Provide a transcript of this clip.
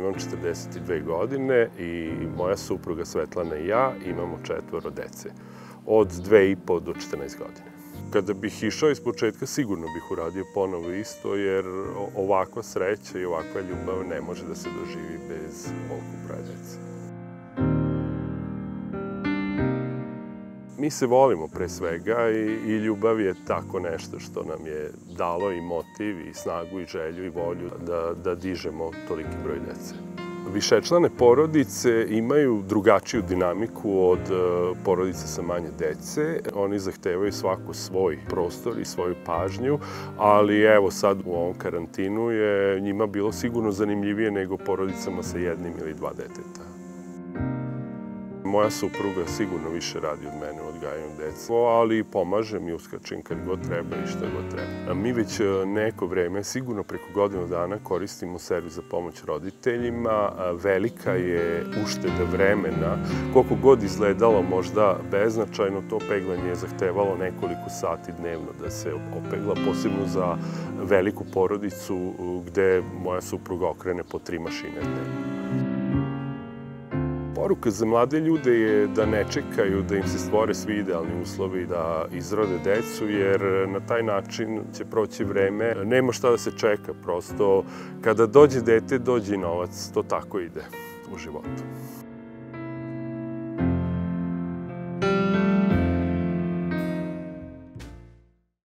Imam 42 godine i moja supruga Svetlana i ja imamo četvoro dece. Od 2,5 do 14 godine. Kada bih išao iz početka, sigurno bih uradio ponovo isto, jer ovakva sreća i ovakva ljubav ne može da se doživi bez praje dece. Mi se volimo pre svega i, i ljubav je tako nešto što nam je dalo i motiv i snagu i želju i volju da, da dižemo toliki broj dece. Višečlane porodice imaju drugačiju dinamiku od e, porodice sa manje dece. Oni zahtevaju svako svoj prostor i svoju pažnju, ali evo sad u ovom karantinu je njima bilo sigurno zanimljivije nego porodicama sa jednim ili dva deteta. Moja supruga sigurno više radi od mene u odgajanju deca, ali pomažem i uskačem kad god treba i šta god treba. Mi već e, neko vreme, sigurno preko godinu dana, koristimo servis za pomoć roditeljima. Velika je ušteda vremena. Koliko god izgledalo možda beznačajno, to peglanje je zahtevalo nekoliko sati dnevno da se opegla, posebno za veliku porodicu gde moja supruga okrene po tri mašine dnevno. Poruka za mlade ljude je da ne čekaju da im se stvore svi idealni uslovi da izrode decu, jer na taj način će proći vreme. Nema šta da se čeka, prosto kada dođe dete, dođe i novac. To tako ide u životu.